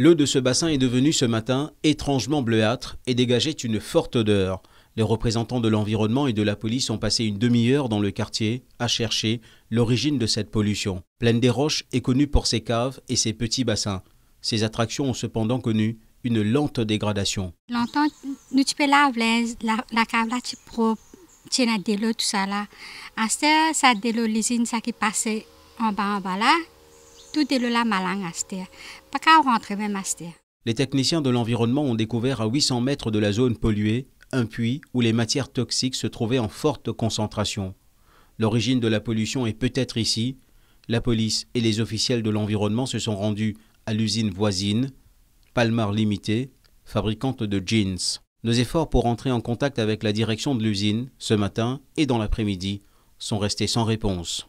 L'eau de ce bassin est devenue ce matin étrangement bleuâtre et dégageait une forte odeur. Les représentants de l'environnement et de la police ont passé une demi-heure dans le quartier à chercher l'origine de cette pollution. Plaine des Roches est connue pour ses caves et ses petits bassins. Ces attractions ont cependant connu une lente dégradation. Longtemps, nous tu peux laver la, cave là, tu tout ça là. À ce ça de l'eau, l'usine, ça qui passait en bas, en bas là, tout malang à ce Pas qu'à rentrer même Les techniciens de l'environnement ont découvert à 800 mètres de la zone polluée un puits où les matières toxiques se trouvaient en forte concentration. L'origine de la pollution est peut-être ici. La police et les officiels de l'environnement se sont rendus à l'usine voisine, Palmar Limited, fabricante de jeans. Nos efforts pour entrer en contact avec la direction de l'usine, ce matin et dans l'après-midi, sont restés sans réponse.